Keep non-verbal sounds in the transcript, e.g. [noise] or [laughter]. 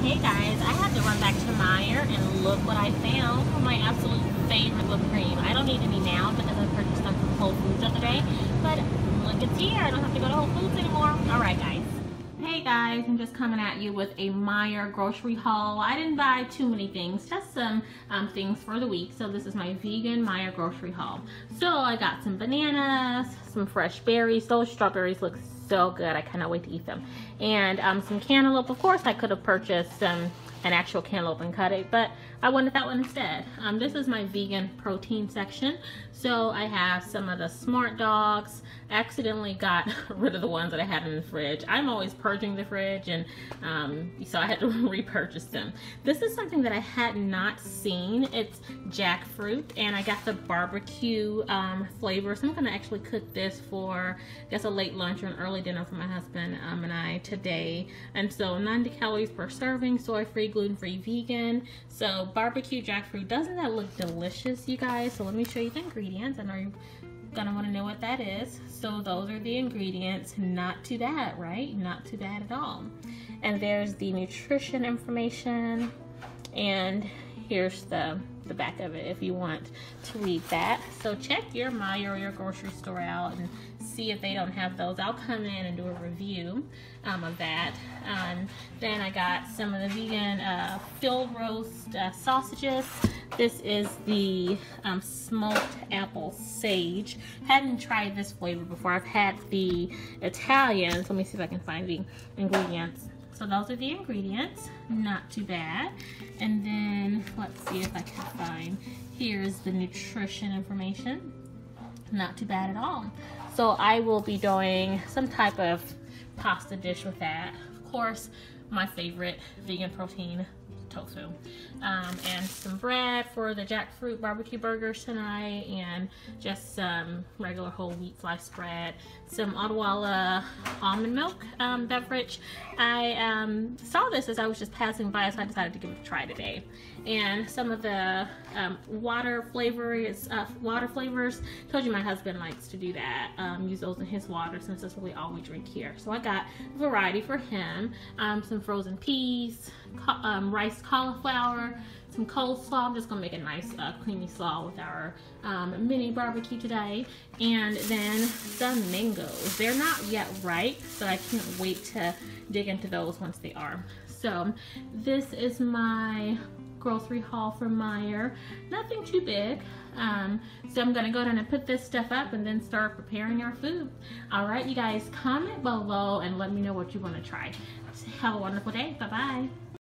Hey guys, I had to run back to Meijer and look what I found for my absolute favorite whipped cream. I don't need any now because I purchased them from Whole Foods the other day, but look, it's here. I don't have to go to Whole Foods anymore. All right, guys. Hey guys, I'm just coming at you with a Meijer grocery haul. I didn't buy too many things, just some um, things for the week. So this is my vegan Meijer grocery haul. So I got some bananas, some fresh berries. Those strawberries look so good. I cannot wait to eat them. And um, some cantaloupe. Of course, I could have purchased um, an actual cantaloupe and cut it, but I wanted that one instead. Um, this is my vegan protein section. So I have some of the Smart Dogs. I accidentally got [laughs] rid of the ones that I had in the fridge. I'm always purging the fridge and um, so I had to [laughs] repurchase them. This is something that I had not seen. It's jackfruit and I got the barbecue um, flavor. So I'm gonna actually cook this for, I guess a late lunch or an early dinner for my husband um, and I today. And so 90 calories per serving, soy-free, gluten-free, vegan. So barbecue jackfruit, doesn't that look delicious, you guys? So let me show you the ingredients. I know you're gonna wanna know what that is. So those are the ingredients. Not too bad, right? Not too bad at all. And there's the nutrition information. And here's the, the back of it if you want to read that. So check your Meijer or your grocery store out and see if they don't have those. I'll come in and do a review um, of that. Um, then I got some of the vegan uh, roast uh, sausages. This is the um, smoked apple sage. Hadn't tried this flavor before. I've had the Italians. Let me see if I can find the ingredients. So those are the ingredients, not too bad. And then let's see if I can find, here's the nutrition information. Not too bad at all. So I will be doing some type of pasta dish with that. Of course, my favorite vegan protein, tofu. Um, and some bread for the jackfruit barbecue burgers tonight and just some regular whole wheat sliced bread. Some Odwalla almond milk um, beverage. I um, saw this as I was just passing by so I decided to give it a try today. And some of the um, water flavors, uh, water flavors, told you my husband likes to do that, um, use those in his water since that's really all we drink here. So I got variety for him, um, some frozen peas, rice cauliflower, some coleslaw. I'm just gonna make a nice uh, creamy slaw with our um, mini barbecue today. And then some mangoes. They're not yet ripe, but I can't wait to dig into those once they are. So this is my grocery haul from Meijer. Nothing too big. Um, so I'm gonna go down and put this stuff up and then start preparing our food. All right, you guys, comment below and let me know what you wanna try. Have a wonderful day. Bye-bye.